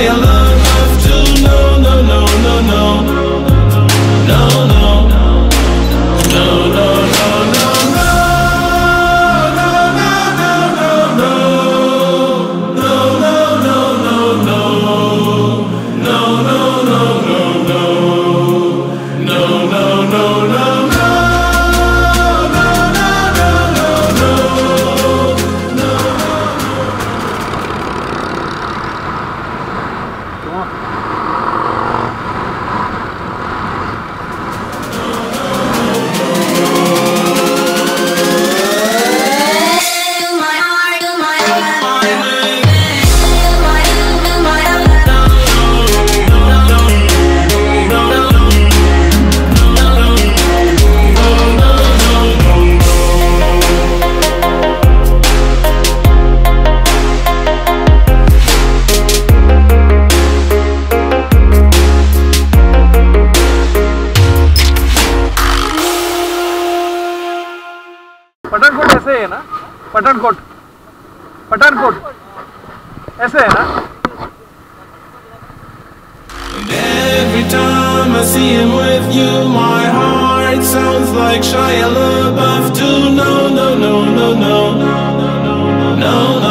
Like Shia want. ऐसे है ना पठानकोट पठानकोट ऐसे है ना Every time I see him with you, my heart sounds like Shia LaBeouf too. No, no, no, no, no. No, no.